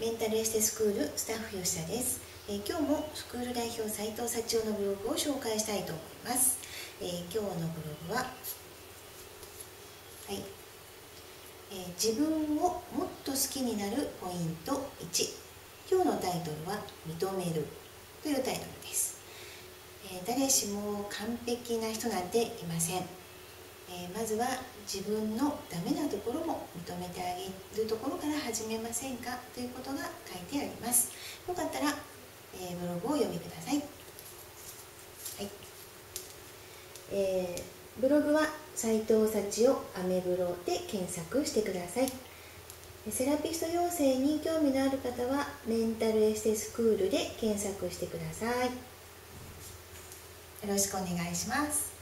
メンタルエステスクールスタッフ吉田です、えー、今日もスクール代表斉藤幸男のブログを紹介したいと思います、えー、今日のブログははい、えー、自分をもっと好きになるポイント1今日のタイトルは認めるというタイトルです、え誰しも完璧な人なんていません。えー、まずは自分のダメなところもめてあげるところから始めませんか？ということが書いてあります。よかったら、えー、ブログをお読みください、はい。えー、ブログは斉藤幸男アメブロで検索してください。セラピスト養成に興味のある方はメンタルエステスクールで検索してください。よろしくお願いします。